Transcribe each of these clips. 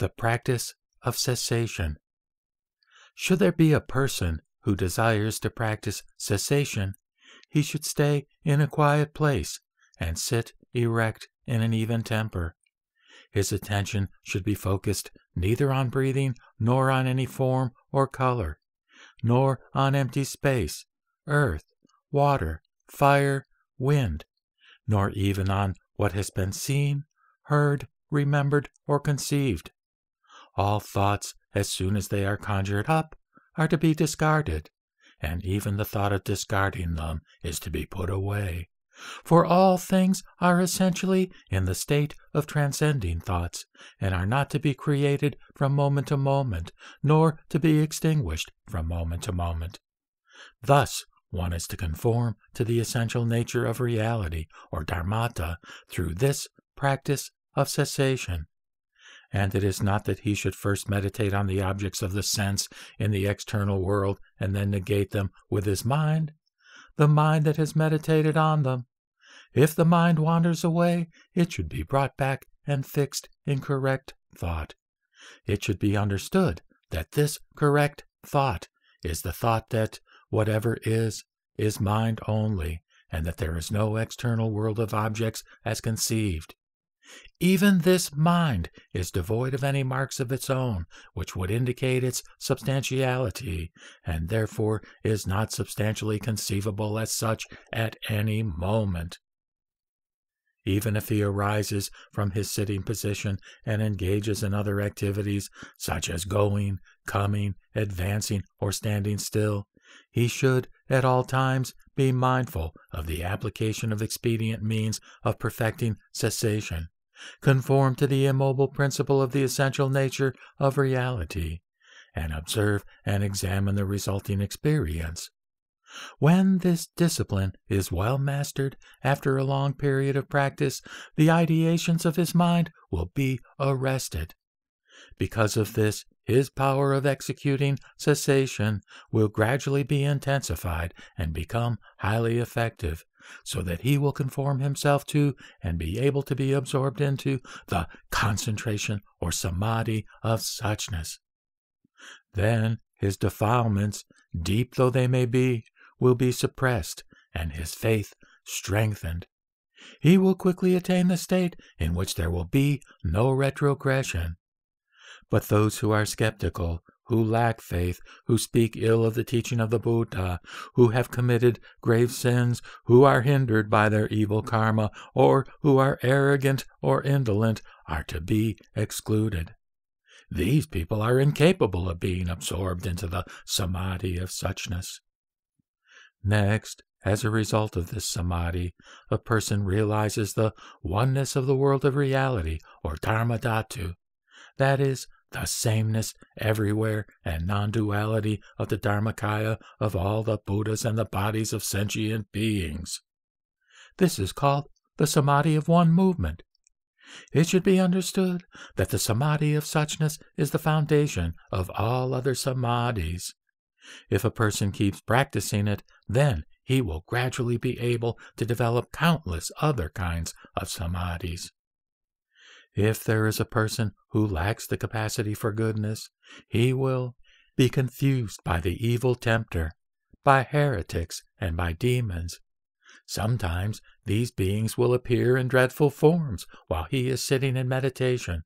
the practice of cessation. Should there be a person who desires to practice cessation, he should stay in a quiet place and sit erect in an even temper. His attention should be focused neither on breathing nor on any form or color, nor on empty space, earth, water, fire, wind, nor even on what has been seen, heard, remembered, or conceived. All thoughts, as soon as they are conjured up, are to be discarded, and even the thought of discarding them is to be put away. For all things are essentially in the state of transcending thoughts, and are not to be created from moment to moment, nor to be extinguished from moment to moment. Thus, one is to conform to the essential nature of reality, or dharmata, through this practice of cessation. And it is not that he should first meditate on the objects of the sense in the external world and then negate them with his mind, the mind that has meditated on them. If the mind wanders away, it should be brought back and fixed in correct thought. It should be understood that this correct thought is the thought that whatever is, is mind only, and that there is no external world of objects as conceived. Even this mind is devoid of any marks of its own which would indicate its substantiality, and therefore is not substantially conceivable as such at any moment. Even if he arises from his sitting position and engages in other activities, such as going, coming, advancing, or standing still, he should at all times be mindful of the application of expedient means of perfecting cessation conform to the immobile principle of the essential nature of reality, and observe and examine the resulting experience. When this discipline is well mastered after a long period of practice, the ideations of his mind will be arrested. Because of this, his power of executing cessation will gradually be intensified and become highly effective, so that he will conform himself to and be able to be absorbed into the concentration or samadhi of suchness. Then his defilements, deep though they may be, will be suppressed and his faith strengthened. He will quickly attain the state in which there will be no retrogression. But those who are skeptical who lack faith, who speak ill of the teaching of the Buddha, who have committed grave sins, who are hindered by their evil karma, or who are arrogant or indolent, are to be excluded. These people are incapable of being absorbed into the samadhi of suchness. Next, as a result of this samadhi, a person realizes the oneness of the world of reality, or dharmadhatu, that is, the sameness everywhere and non duality of the Dharmakaya of all the Buddhas and the bodies of sentient beings. This is called the Samadhi of One Movement. It should be understood that the Samadhi of suchness is the foundation of all other Samadhis. If a person keeps practicing it, then he will gradually be able to develop countless other kinds of Samadhis. If there is a person who lacks the capacity for goodness, he will be confused by the evil tempter, by heretics, and by demons. Sometimes these beings will appear in dreadful forms while he is sitting in meditation,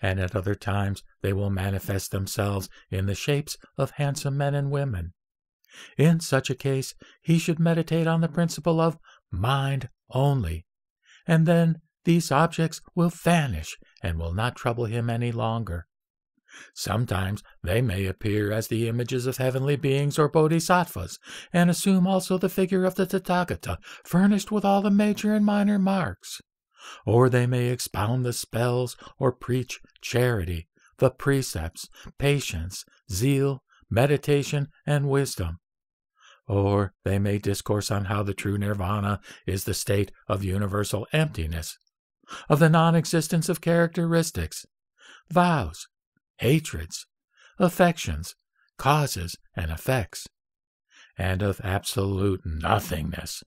and at other times they will manifest themselves in the shapes of handsome men and women. In such a case, he should meditate on the principle of mind only, and then these objects will vanish and will not trouble him any longer. Sometimes they may appear as the images of heavenly beings or bodhisattvas, and assume also the figure of the Tathagata, furnished with all the major and minor marks. Or they may expound the spells or preach charity, the precepts, patience, zeal, meditation, and wisdom. Or they may discourse on how the true nirvana is the state of universal emptiness, of the non existence of characteristics, vows, hatreds, affections, causes, and effects, and of absolute nothingness.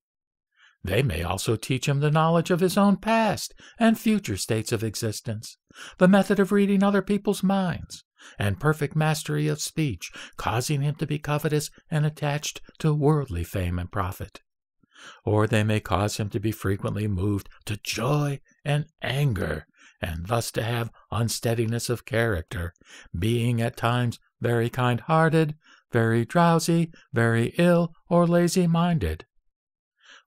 They may also teach him the knowledge of his own past and future states of existence, the method of reading other people's minds, and perfect mastery of speech, causing him to be covetous and attached to worldly fame and profit. Or they may cause him to be frequently moved to joy and anger, and thus to have unsteadiness of character, being at times very kind hearted, very drowsy, very ill, or lazy minded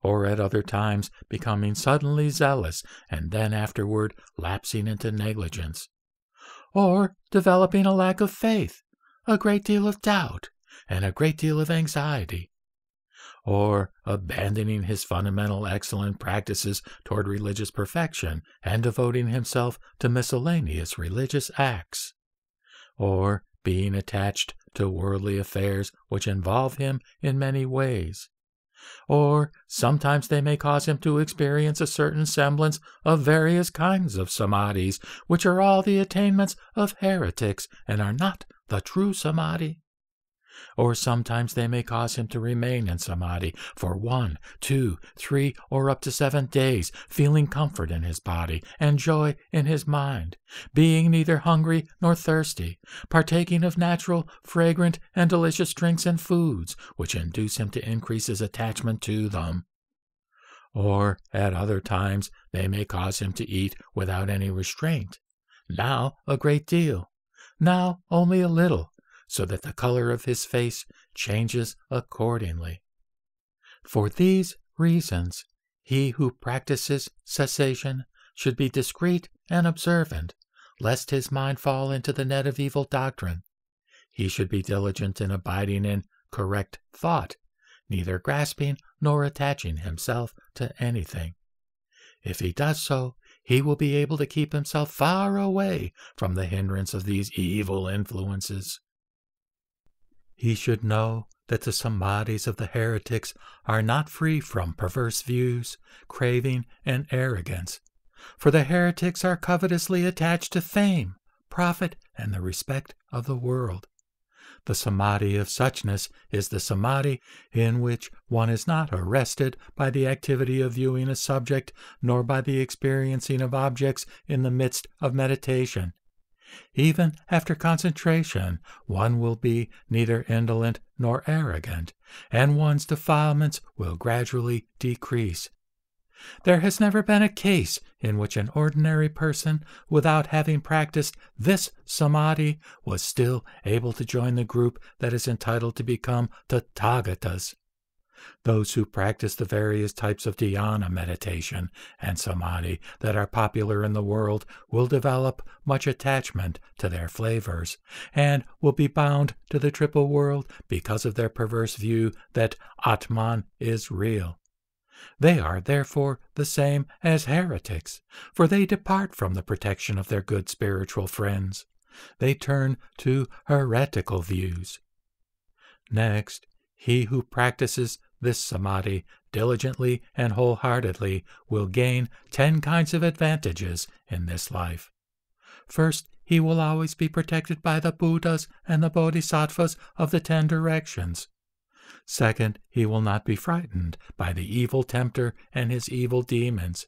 or at other times becoming suddenly zealous and then afterward lapsing into negligence, or developing a lack of faith, a great deal of doubt, and a great deal of anxiety, or abandoning his fundamental excellent practices toward religious perfection and devoting himself to miscellaneous religious acts, or being attached to worldly affairs which involve him in many ways, or sometimes they may cause him to experience a certain semblance of various kinds of samadhis, which are all the attainments of heretics and are not the true samadhi or sometimes they may cause him to remain in samadhi for one, two, three, or up to seven days, feeling comfort in his body and joy in his mind, being neither hungry nor thirsty, partaking of natural, fragrant, and delicious drinks and foods, which induce him to increase his attachment to them. Or at other times they may cause him to eat without any restraint, now a great deal, now only a little, so that the color of his face changes accordingly. For these reasons, he who practices cessation should be discreet and observant, lest his mind fall into the net of evil doctrine. He should be diligent in abiding in correct thought, neither grasping nor attaching himself to anything. If he does so, he will be able to keep himself far away from the hindrance of these evil influences. He should know that the samadhis of the heretics are not free from perverse views, craving, and arrogance. For the heretics are covetously attached to fame, profit, and the respect of the world. The samadhi of suchness is the samadhi in which one is not arrested by the activity of viewing a subject, nor by the experiencing of objects in the midst of meditation. Even after concentration, one will be neither indolent nor arrogant, and one's defilements will gradually decrease. There has never been a case in which an ordinary person, without having practiced this samadhi, was still able to join the group that is entitled to become Tathagatas. Those who practice the various types of dhyana meditation and samadhi that are popular in the world will develop much attachment to their flavors, and will be bound to the triple world because of their perverse view that Atman is real. They are therefore the same as heretics, for they depart from the protection of their good spiritual friends. They turn to heretical views. Next, he who practices this samadhi diligently and wholeheartedly will gain ten kinds of advantages in this life. First, he will always be protected by the Buddhas and the Bodhisattvas of the ten directions. Second, he will not be frightened by the evil tempter and his evil demons.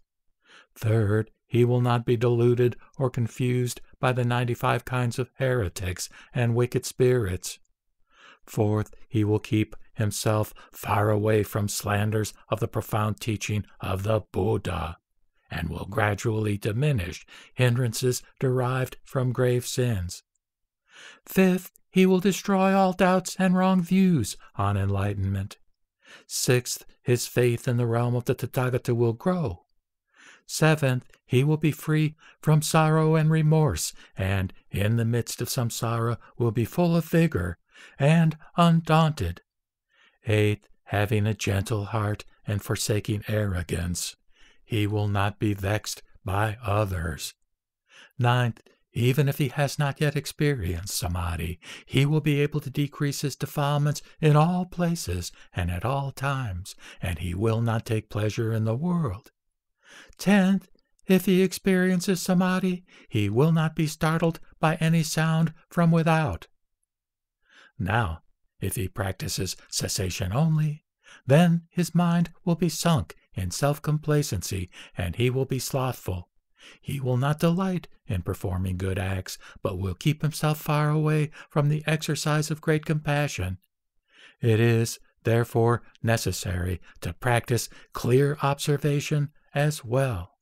Third, he will not be deluded or confused by the ninety five kinds of heretics and wicked spirits. Fourth, he will keep himself far away from slanders of the profound teaching of the Buddha, and will gradually diminish hindrances derived from grave sins. Fifth, he will destroy all doubts and wrong views on enlightenment. Sixth, his faith in the realm of the Tathagata will grow. Seventh, he will be free from sorrow and remorse, and in the midst of samsara will be full of vigor and undaunted. Eighth, having a gentle heart and forsaking arrogance, he will not be vexed by others. Ninth, even if he has not yet experienced samadhi, he will be able to decrease his defilements in all places and at all times, and he will not take pleasure in the world. Tenth, if he experiences samadhi, he will not be startled by any sound from without. Now, if he practices cessation only, then his mind will be sunk in self complacency, and he will be slothful. He will not delight in performing good acts, but will keep himself far away from the exercise of great compassion. It is, therefore, necessary to practice clear observation as well.